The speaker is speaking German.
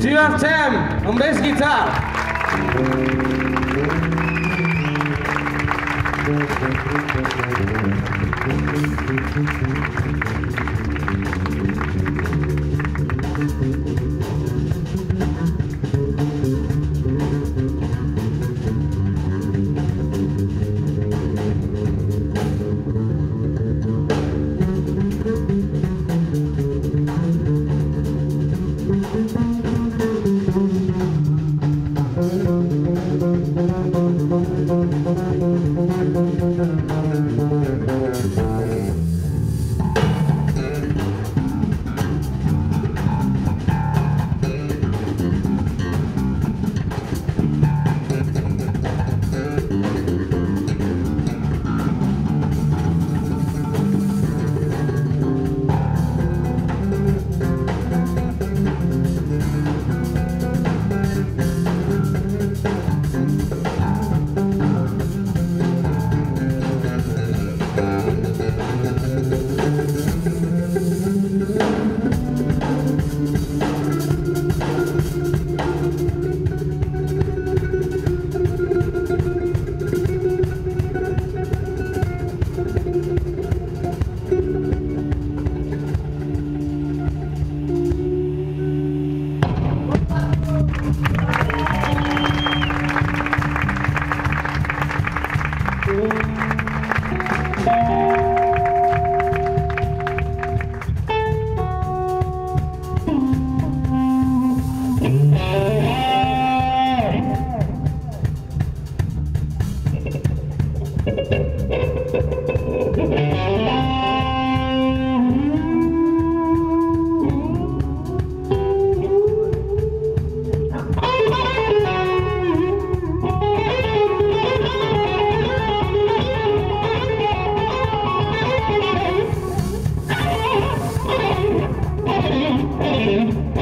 Stuart Tam on bass guitar. Thank Reed.